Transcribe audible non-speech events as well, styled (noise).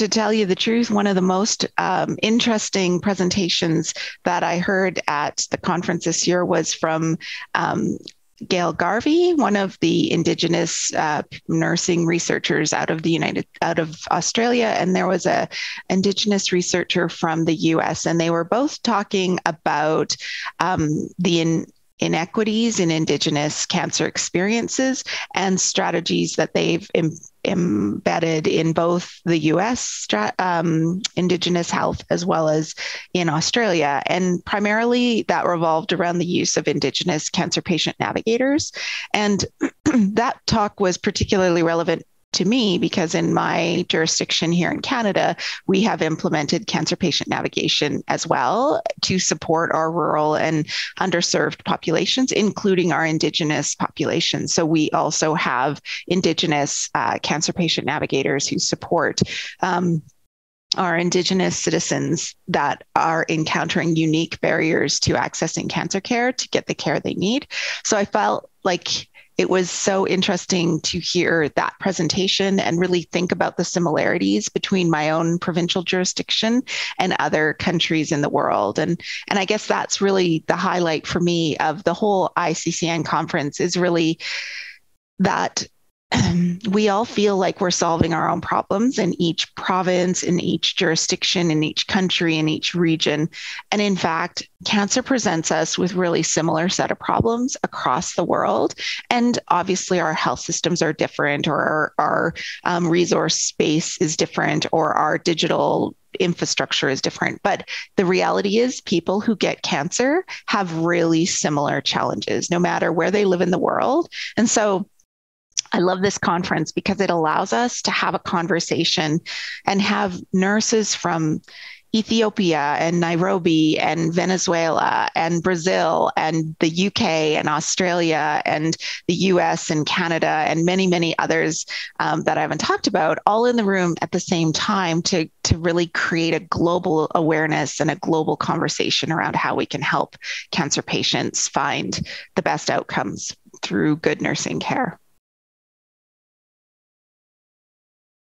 to tell you the truth, one of the most um, interesting presentations that I heard at the conference this year was from um, Gail Garvey, one of the Indigenous uh, nursing researchers out of the United out of Australia, and there was a Indigenous researcher from the U.S. and they were both talking about um, the in, inequities in Indigenous cancer experiences and strategies that they've Im- embedded in both the US um, Indigenous health as well as in Australia. And primarily that revolved around the use of Indigenous cancer patient navigators. And (clears throat) that talk was particularly relevant to me because in my jurisdiction here in Canada, we have implemented cancer patient navigation as well to support our rural and underserved populations, including our Indigenous population. So we also have Indigenous uh, cancer patient navigators who support. Um, our Indigenous citizens that are encountering unique barriers to accessing cancer care to get the care they need. So I felt like it was so interesting to hear that presentation and really think about the similarities between my own provincial jurisdiction and other countries in the world. And, and I guess that's really the highlight for me of the whole ICCN conference is really that we all feel like we're solving our own problems in each province, in each jurisdiction, in each country, in each region. And in fact, cancer presents us with really similar set of problems across the world. And obviously, our health systems are different, or our, our um, resource space is different, or our digital infrastructure is different. But the reality is, people who get cancer have really similar challenges, no matter where they live in the world. And so, I love this conference because it allows us to have a conversation and have nurses from Ethiopia and Nairobi and Venezuela and Brazil and the UK and Australia and the US and Canada and many, many others um, that I haven't talked about all in the room at the same time to, to really create a global awareness and a global conversation around how we can help cancer patients find the best outcomes through good nursing care.